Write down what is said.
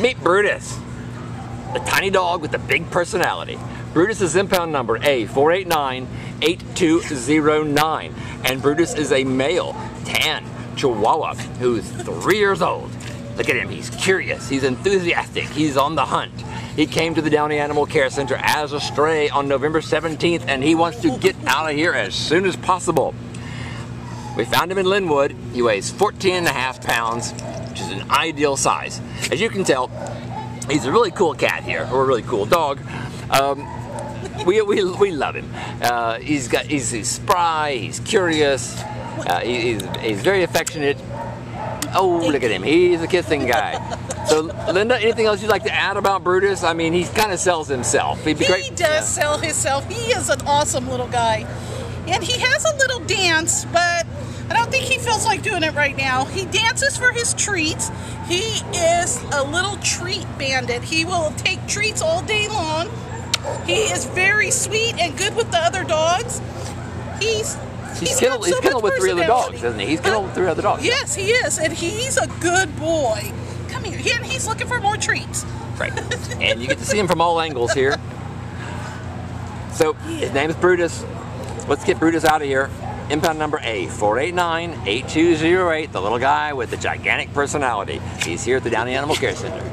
Meet Brutus, the tiny dog with a big personality. Brutus impound number A4898209, and Brutus is a male, tan Chihuahua who's three years old. Look at him, he's curious, he's enthusiastic, he's on the hunt. He came to the Downey Animal Care Center as a stray on November 17th, and he wants to get out of here as soon as possible. We found him in Lynwood. He weighs 14 and a half pounds, which is an ideal size. As you can tell, he's a really cool cat here, or a really cool dog. Um, we, we, we love him. Uh, he's got he's, he's spry, he's curious, uh, he, he's, he's very affectionate. Oh, look at him. He's a kissing guy. So, Linda, anything else you'd like to add about Brutus? I mean, he kind of sells himself. He'd be He great. does yeah. sell himself. He is an awesome little guy. And he has a little dance, but don't think he feels like doing it right now. He dances for his treats. He is a little treat bandit. He will take treats all day long. He is very sweet and good with the other dogs. He's He's, got kenneled, he's so kenneled much with three other dogs, isn't he? He's kenneled with three other dogs. Yes, he is, and he's a good boy. Come here, He- and he's looking for more treats. Right. and you get to see him from all angles here. So his name is Brutus. Let's get Brutus out of here. Impound number A4898208, the little guy with the gigantic personality. He's here at the Downey Animal Care Center.